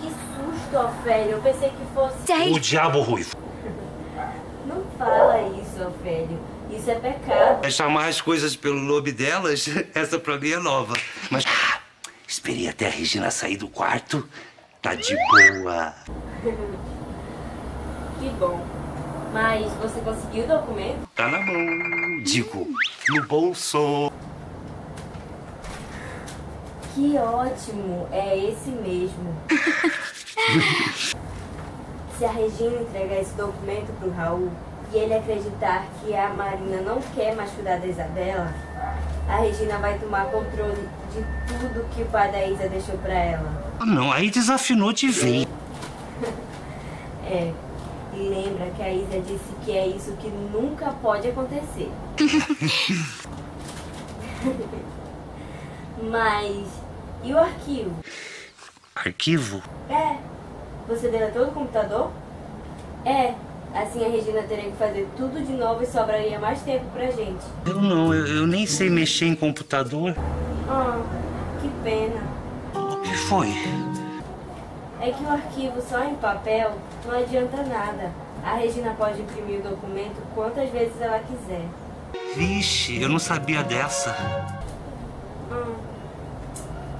Que susto, Ofélio. Eu pensei que fosse. O diabo ruivo. Não fala isso, Ofélio. Isso é pecado. É chamar as coisas pelo nome delas, essa pra mim é nova. Mas ah, esperei até a Regina sair do quarto. Tá de boa. Que bom. Mas você conseguiu o documento? Tá na mão. Digo, no bolso. Que ótimo. É esse mesmo. Se a Regina entregar esse documento pro Raul e ele acreditar que a Marina não quer mais cuidar da Isabela, a Regina vai tomar controle de tudo que o pai da Isa deixou pra ela. Ah, não, aí desafinou de vez. É. E lembra que a Isa disse que é isso que nunca pode acontecer. Mas. E o arquivo? Arquivo? É. Você deletou do computador? É. Assim a Regina teria que fazer tudo de novo e sobraria mais tempo pra gente. Eu não, eu, eu nem sei mexer em computador. Ah, que pena. O que foi? É que o arquivo só em papel não adianta nada. A Regina pode imprimir o documento quantas vezes ela quiser. Vixe, eu não sabia dessa.